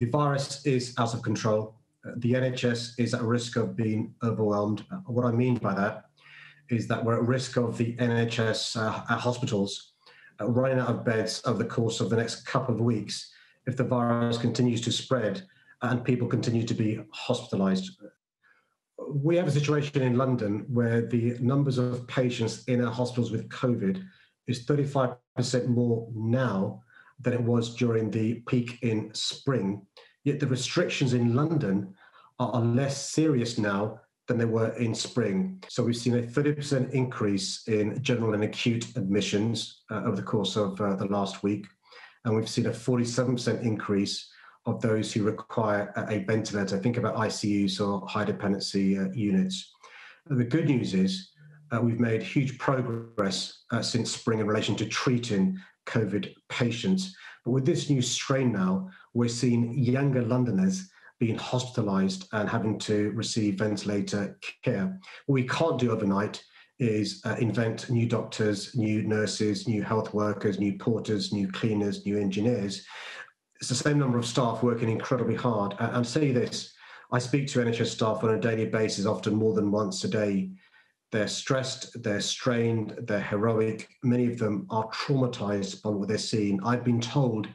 The virus is out of control. The NHS is at risk of being overwhelmed. What I mean by that is that we're at risk of the NHS uh, hospitals uh, running out of beds over the course of the next couple of weeks if the virus continues to spread and people continue to be hospitalized. We have a situation in London where the numbers of patients in our hospitals with COVID is 35% more now than it was during the peak in spring. Yet the restrictions in London are, less serious now than they were in spring. So we've seen a 30% increase in general and acute admissions uh, over the course of uh, the last week. And we've seen a 47% increase of those who require a ventilator. Think about ICUs or high dependency uh, units. the good news is uh, we've made huge progress uh, since spring in relation to treating COVID patients. But with this new strain now, we're seeing younger Londoners being hospitalized and having to receive ventilator care. What we can't do overnight is uh, invent new doctors, new nurses, new health workers, new porters, new cleaners, new engineers. It's the same number of staff working incredibly hard. And, and say this I speak to NHS staff on a daily basis, often more than once a day. They're stressed, they're strained, they're heroic. Many of them are traumatized by what they're seeing. I've been told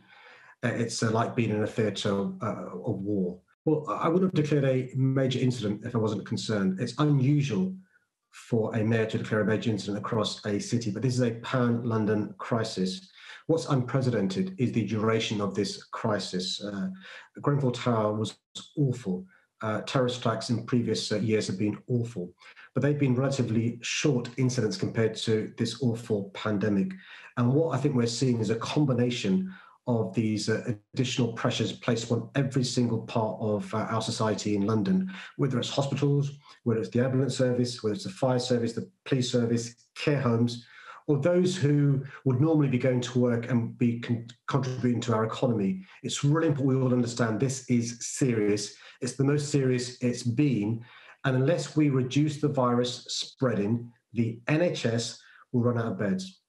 it's uh, like being in a theatre uh, of war. Well, I would have declared a major incident if I wasn't concerned. It's unusual for a mayor to declare a major incident across a city, but this is a pan London crisis. What's unprecedented is the duration of this crisis. Uh, Grenfell Tower was awful. Uh, terrorist attacks in previous uh, years have been awful, but they've been relatively short incidents compared to this awful pandemic. And what I think we're seeing is a combination of these uh, additional pressures placed on every single part of uh, our society in London, whether it's hospitals, whether it's the ambulance service, whether it's the fire service, the police service, care homes, or those who would normally be going to work and be con- contributing to our economy. It's really important we all understand this is serious. It's the most serious it's been. And unless we reduce the virus spreading, the NHS will run out of beds.